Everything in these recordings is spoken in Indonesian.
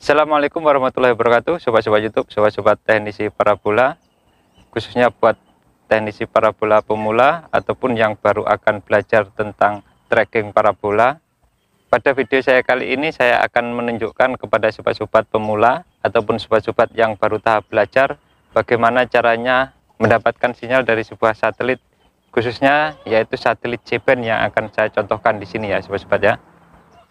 Assalamualaikum warahmatullahi wabarakatuh. Sobat-sobat Youtube, sobat-sobat teknisi parabola Khususnya buat teknisi parabola pemula Ataupun yang baru akan belajar tentang tracking parabola. Pada video saya kali ini saya akan menunjukkan kepada sobat-sobat pemula Ataupun sobat-sobat yang baru tahap belajar Bagaimana caranya mendapatkan sinyal dari sebuah satelit Khususnya yaitu satelit C-band yang akan saya contohkan di sini ya sobat-sobat ya.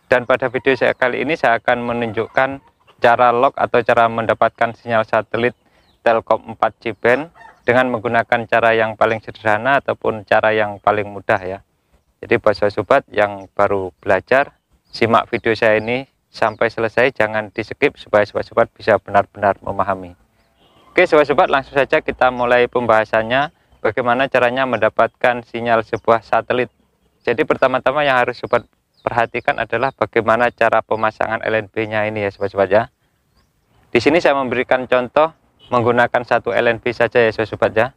Dan pada video saya kali ini saya akan menunjukkan cara log atau cara mendapatkan sinyal satelit Telkom 4G band dengan menggunakan cara yang paling sederhana ataupun cara yang paling mudah ya. Jadi buat sobat yang baru belajar, simak video saya ini sampai selesai, jangan di skip supaya sobat-sobat bisa benar-benar memahami. Oke sobat-sobat langsung saja kita mulai pembahasannya bagaimana caranya mendapatkan sinyal sebuah satelit. Jadi pertama-tama yang harus sobat perhatikan adalah bagaimana cara pemasangan LNB-nya ini ya sobat-sobat ya. Di sini saya memberikan contoh menggunakan satu LNB saja ya sobat-sobat ya.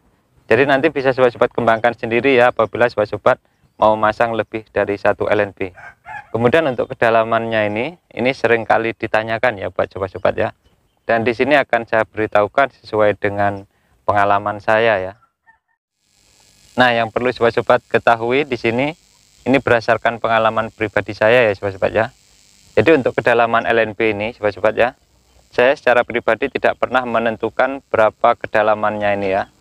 Jadi nanti bisa sobat-sobat kembangkan sendiri ya apabila sobat-sobat mau masang lebih dari satu LNB. Kemudian untuk kedalamannya ini, ini sering kali ditanyakan ya buat sobat-sobat ya. Dan di sini akan saya beritahukan sesuai dengan pengalaman saya ya. Nah, yang perlu sobat-sobat ketahui di sini ini berdasarkan pengalaman pribadi saya ya sobat-sobat ya. Jadi untuk kedalaman LNB ini sobat-sobat ya saya secara pribadi tidak pernah menentukan berapa kedalamannya ini ya.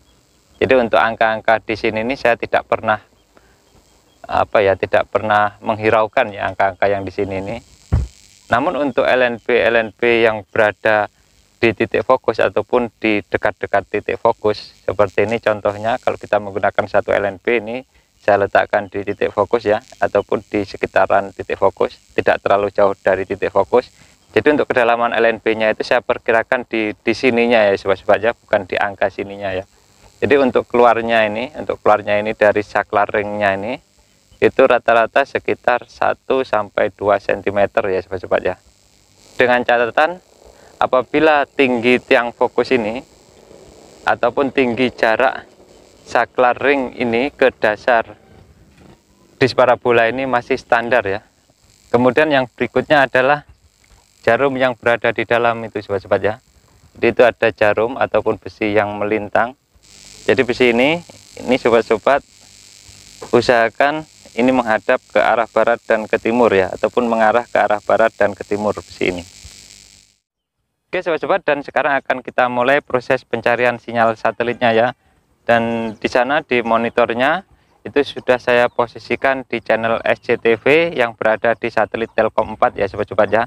Jadi untuk angka-angka di sini ini saya tidak pernah apa ya tidak pernah menghiraukan ya angka-angka yang di sini ini. Namun untuk LNB LNB yang berada di titik fokus ataupun di dekat-dekat titik fokus seperti ini contohnya kalau kita menggunakan satu LNB ini saya letakkan di titik fokus ya ataupun di sekitaran titik fokus tidak terlalu jauh dari titik fokus. Jadi untuk kedalaman LNB nya itu saya perkirakan di di sininya ya sobat-sobat ya bukan di angka sininya ya. Jadi untuk keluarnya ini untuk keluarnya ini dari saklar ringnya ini itu rata-rata sekitar 1 sampai 2 cm ya sobat-sobat ya. Dengan catatan apabila tinggi tiang fokus ini ataupun tinggi jarak saklar ring ini ke dasar. Disk parabola ini masih standar ya. Kemudian yang berikutnya adalah jarum yang berada di dalam itu sobat-sobat ya. Jadi itu ada jarum ataupun besi yang melintang. Jadi besi ini ini sobat-sobat usahakan ini menghadap ke arah barat dan ke timur ya ataupun mengarah ke arah barat dan ke timur besi ini. Oke sobat-sobat dan sekarang akan kita mulai proses pencarian sinyal satelitnya ya dan di sana di monitornya itu sudah saya posisikan di channel SCTV yang berada di satelit Telkom 4 ya sobat-sobat ya.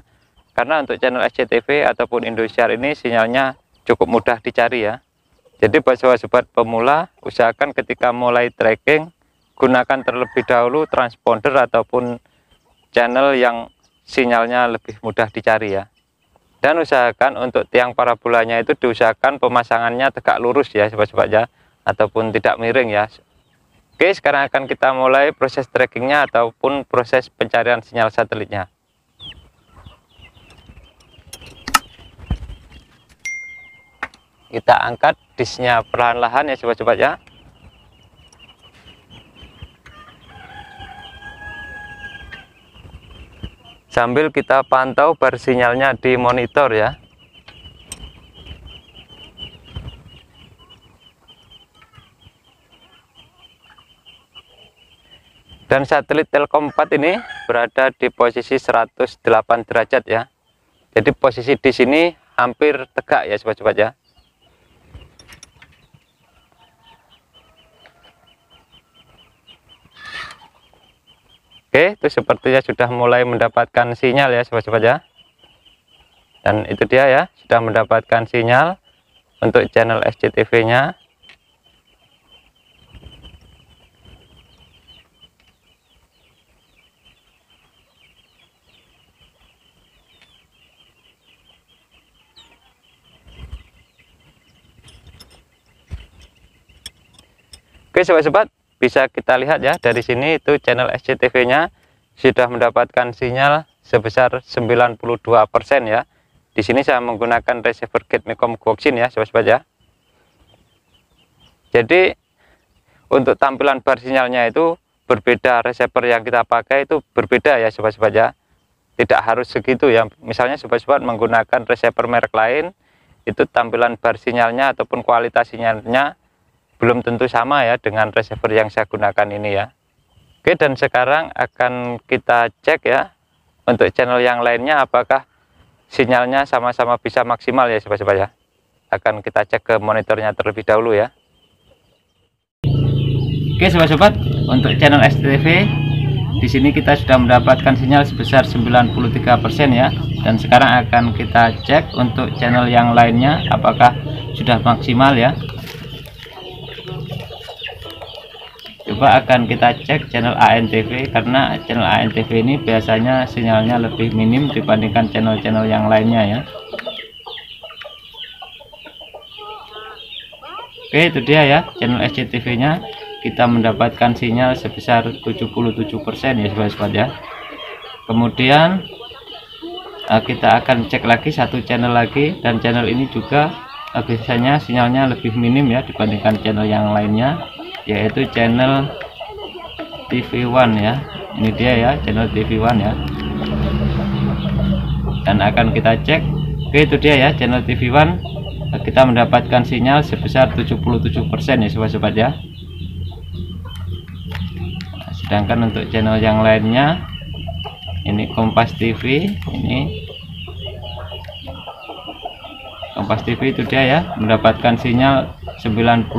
Karena untuk channel SCTV ataupun Indosiar ini sinyalnya cukup mudah dicari ya. Jadi buat sobat-sobat pemula usahakan ketika mulai tracking gunakan terlebih dahulu transponder ataupun channel yang sinyalnya lebih mudah dicari ya. Dan usahakan untuk tiang parabolanya itu diusahakan pemasangannya tegak lurus ya sobat-sobat ya ataupun tidak miring ya. Oke sekarang akan kita mulai proses trackingnya ataupun proses pencarian sinyal satelitnya. Kita angkat disknya perlahan-lahan ya sobat-sobat ya. Sambil kita pantau bar sinyalnya di monitor ya dan satelit Telkom 4 ini berada di posisi 108 derajat ya. Jadi posisi di sini hampir tegak ya sobat-sobat ya. Oke itu sepertinya sudah mulai mendapatkan sinyal ya sobat-sobat ya. Dan itu dia ya sudah mendapatkan sinyal untuk channel SCTV nya Oke sobat-sobat bisa kita lihat ya dari sini itu channel SCTV nya sudah mendapatkan sinyal sebesar 92% ya. Di sini saya menggunakan receiver gate Mecom Coaxin ya sobat-sobat ya. Jadi untuk tampilan bar sinyalnya itu berbeda receiver yang kita pakai itu berbeda ya sobat-sobat ya. Tidak harus segitu ya. Misalnya sobat-sobat menggunakan receiver merek lain itu tampilan bar sinyalnya ataupun kualitas sinyalnya belum tentu sama ya dengan receiver yang saya gunakan ini ya. Oke dan sekarang akan kita cek ya untuk channel yang lainnya apakah sinyalnya sama-sama bisa maksimal ya sobat-sobat ya. Akan kita cek ke monitornya terlebih dahulu ya. Oke sobat-sobat untuk channel STV di sini kita sudah mendapatkan sinyal sebesar 93% ya. Dan sekarang akan kita cek untuk channel yang lainnya apakah sudah maksimal ya coba akan kita cek channel ANTV karena channel ANTV ini biasanya sinyalnya lebih minim dibandingkan channel-channel yang lainnya ya. Oke itu dia ya channel SCTV nya kita mendapatkan sinyal sebesar 77% ya sobat-sobat ya. Kemudian uh, kita akan cek lagi satu channel lagi dan channel ini juga uh, biasanya sinyalnya lebih minim ya dibandingkan channel yang lainnya yaitu channel TV One ya. Ini dia ya channel TV One ya. Dan akan kita cek oke itu dia ya channel TV One. Kita mendapatkan sinyal sebesar 77% ya sobat-sobat ya. Sedangkan untuk channel yang lainnya ini Kompas TV ini Kompas TV itu dia ya mendapatkan sinyal 97%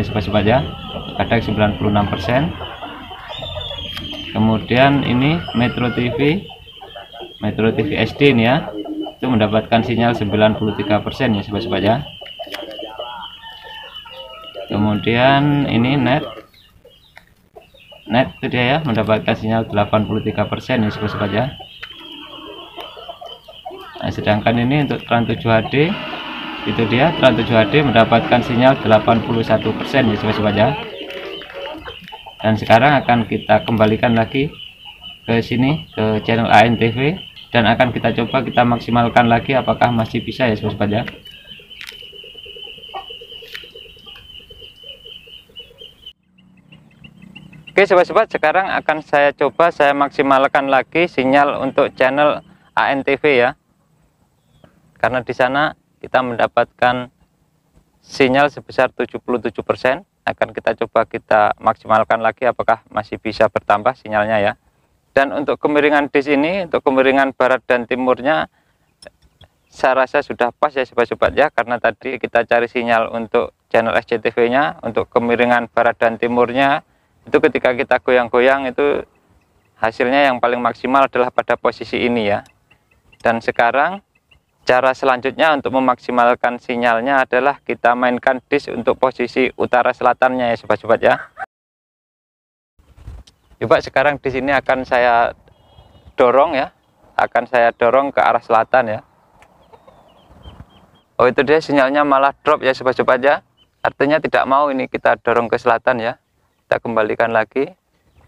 ya sobat-sobat ya kadang 96% kemudian ini Metro TV Metro TV SD ini ya itu mendapatkan sinyal 93% ya sobat-sobat ya. Kemudian ini net net itu dia ya mendapatkan sinyal 83% ya sobat-sobat ya. Nah, sedangkan ini untuk Trans 7 HD itu dia Trans 7 HD mendapatkan sinyal 81% ya sobat-sobat ya dan sekarang akan kita kembalikan lagi ke sini ke channel ANTV dan akan kita coba kita maksimalkan lagi apakah masih bisa ya sobat-sobat ya Oke sobat-sobat sekarang akan saya coba saya maksimalkan lagi sinyal untuk channel ANTV ya. Karena di sana kita mendapatkan sinyal sebesar 77% akan kita coba kita maksimalkan lagi apakah masih bisa bertambah sinyalnya ya. Dan untuk kemiringan di sini untuk kemiringan barat dan timurnya saya rasa sudah pas ya sobat-sobat ya karena tadi kita cari sinyal untuk channel SCTV nya untuk kemiringan barat dan timurnya. Itu ketika kita goyang-goyang itu hasilnya yang paling maksimal adalah pada posisi ini ya. Dan sekarang cara selanjutnya untuk memaksimalkan sinyalnya adalah kita mainkan disk untuk posisi utara selatannya ya sobat-sobat ya. Coba sekarang di sini akan saya dorong ya. Akan saya dorong ke arah selatan ya. Oh itu dia sinyalnya malah drop ya sobat-sobat ya. Artinya tidak mau ini kita dorong ke selatan ya. Kita kembalikan lagi.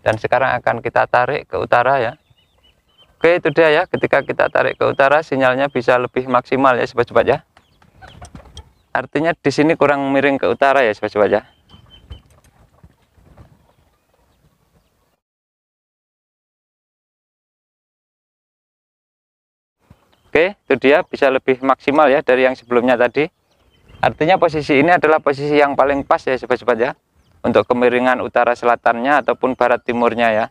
Dan sekarang akan kita tarik ke utara ya Oke itu dia ya. Ketika kita tarik ke utara sinyalnya bisa lebih maksimal ya sobat-sobat ya. Artinya di sini kurang miring ke utara ya sobat-sobat ya. Oke itu dia bisa lebih maksimal ya dari yang sebelumnya tadi. Artinya posisi ini adalah posisi yang paling pas ya sobat-sobat ya. Untuk kemiringan utara selatannya ataupun barat timurnya ya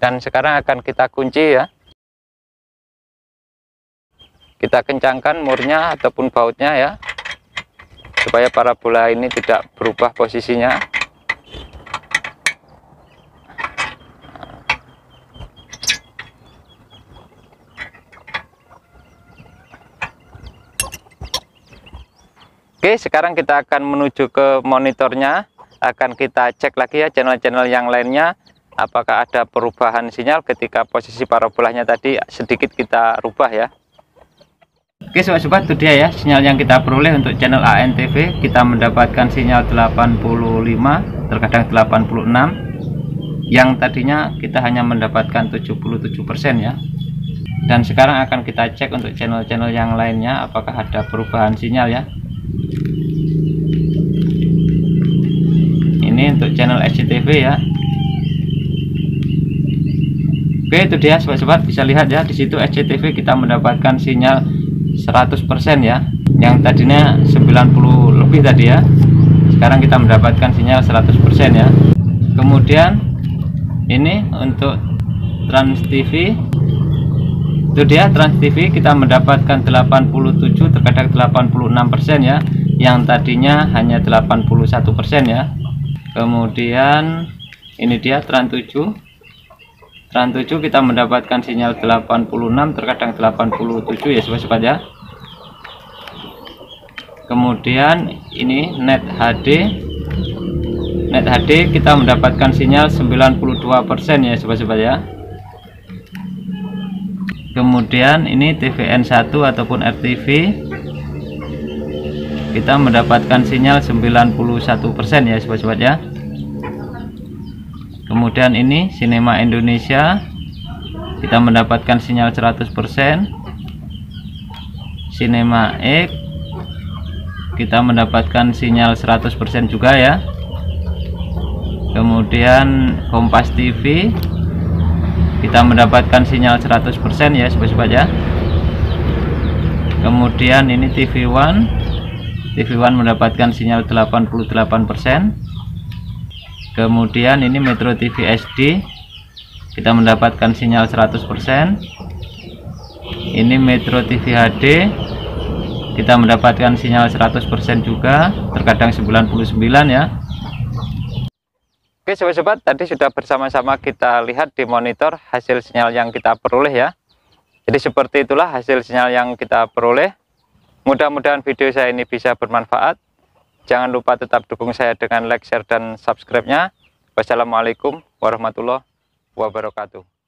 dan sekarang akan kita kunci ya. Kita kencangkan murnya ataupun bautnya ya. Supaya parabola ini tidak berubah posisinya. Oke sekarang kita akan menuju ke monitornya. Akan kita cek lagi ya channel-channel yang lainnya apakah ada perubahan sinyal ketika posisi parabolanya tadi? Sedikit kita rubah ya. Oke sobat-sobat itu dia ya sinyal yang kita peroleh untuk channel ANTV kita mendapatkan sinyal 85 terkadang 86 yang tadinya kita hanya mendapatkan 77% ya. Dan sekarang akan kita cek untuk channel-channel yang lainnya apakah ada perubahan sinyal ya. Ini untuk channel SCTV ya Oke itu dia sobat-sobat. Bisa lihat ya di situ SCTV kita mendapatkan sinyal 100% ya. Yang tadinya 90 lebih tadi ya. Sekarang kita mendapatkan sinyal 100% ya. Kemudian ini untuk Trans TV itu dia Trans TV kita mendapatkan 87 terkadang 86% ya. Yang tadinya hanya 81% ya. Kemudian ini dia Trans 7 Trans 7 kita mendapatkan sinyal 86 terkadang 87 ya sobat-sobat ya. Kemudian ini net HD net HD kita mendapatkan sinyal 92% ya sobat-sobat ya. Kemudian ini TVN 1 ataupun RTV kita mendapatkan sinyal 91% ya sobat-sobat ya kemudian ini Cinema Indonesia. Kita mendapatkan sinyal 100% Cinema X. Kita mendapatkan sinyal 100% juga ya. Kemudian Kompas TV kita mendapatkan sinyal 100% ya sobat-sobat ya. Kemudian ini TV One. TV One mendapatkan sinyal 88% kemudian ini Metro TV SD kita mendapatkan sinyal 100% ini Metro TV HD kita mendapatkan sinyal 100% juga terkadang 99 ya. Oke sobat-sobat tadi sudah bersama-sama kita lihat di monitor hasil sinyal yang kita peroleh ya. Jadi seperti itulah hasil sinyal yang kita peroleh. Mudah-mudahan video saya ini bisa bermanfaat Jangan lupa tetap dukung saya dengan like, share, dan subscribe-nya. Wassalamualaikum warahmatullahi wabarakatuh.